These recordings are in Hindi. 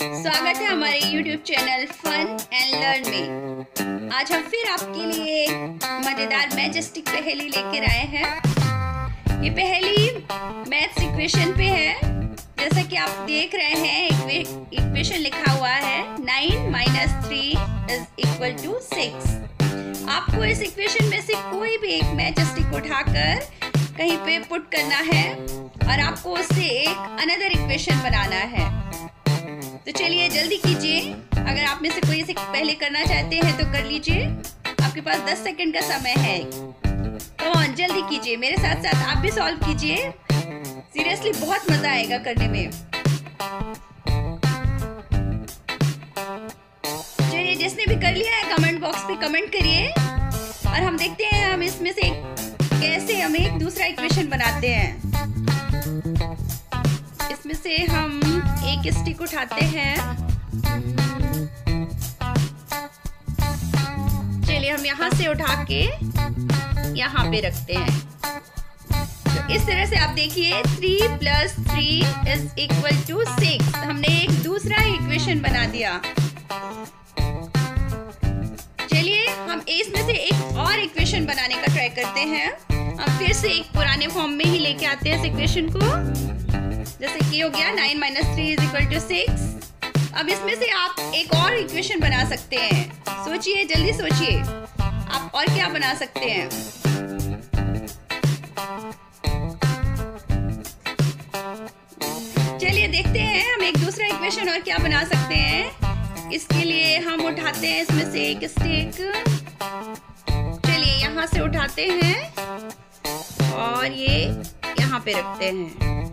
स्वागत है हमारे YouTube channel fun and learn में। आज हम फिर आपके लिए मज़ेदार मैजेस्टिक पहेली लेकर आए हैं। ये पहेली मैथ्स इक्वेशन पे है। जैसा कि आप देख रहे हैं इक्वेशन लिखा हुआ है nine minus three is equal to six आपको इस इक्वेशन में से कोई भी एक मैजेस्टिक उठाकर कहीं पे पुट करना है और आपको उससे एक अनदर इक्वेशन बनाना है। तो चलिए जल्दी कीजिए। अगर आप में से कोई इसे पहले करना चाहते हैं तो कर लीजिए। आपके पास 10 सेकंड का समय है। तो जल्दी कीजिए। मेरे साथ साथ आप भी सॉल्व कीजिए। सीरियसली बहुत मज़ा आएगा करने में। चलिए, जिसने भी कर लिया है कमेंट बॉक्स पे कमेंट करिए। और हम देखते हैं, हम इसमें से कैसे हम एक दूसरा इक्वेशन बनाते हैं। इसमें से हम एक स्टिक उठाते हैं। चलिए हम यहाँ से उठा के यहाँ पे रखते हैं। तो इस तरह से आप देखिए three plus three is equal to six हमने एक दूसरा इक्वेशन बना दिया। चलिए हम इसमें से एक और इक्वेशन बनाने का ट्राई करते हैं। हम फिर से एक पुराने फॉर्म में ही लेके आते हैं इस इक्वेशन को। हो गया nine minus three is equal to six अब इसमें से आप एक और इक्वेशन बना सकते हैं। सोचिए, जल्दी सोचिए। आप और क्या बना सकते हैं? चलिए देखते हैं, हम एक दूसरा इक्वेशन और क्या बना सकते हैं। इसके लिए हम उठाते हैं इसमें से एक स्टेक चलिए, यहाँ से उठाते हैं और ये यहाँ पे रखते हैं।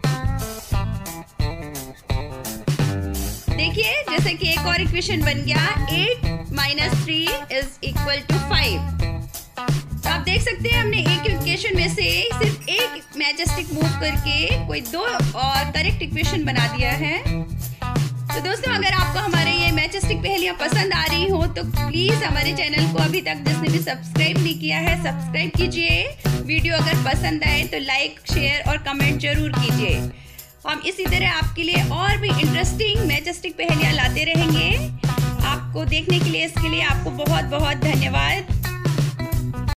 देखिए, जैसे कि एक और इक्वेशन बन गया eight minus three is equal to five तो आप देख सकते हैं, हमने एक इक्वेशन में से सिर्फ़ एक मैजेस्टिक मूव करके कोई दो और करेक्ट इक्वेशन बना दिया है। तो दोस्तों, अगर आपको हमारे ये मैजेस्टिक पहेलियाँ पसंद आ रही हो तो प्लीज़ हमारे चैनल को अभी तक जिसने भी सब्सक्राइब नहीं किया है सब्सक्राइब कीजिए। वीडियो अगर पसंद आए तो लाइक शेयर और कमेंट ज़रूर कीजिए। हम इसी तरह आपके लिए और भी इंटरेस्टिंग मैजेस्टिक पहेलियाँ लाते रहेंगे। आपको देखने के लिए, इसके लिए आपको बहुत बहुत धन्यवाद।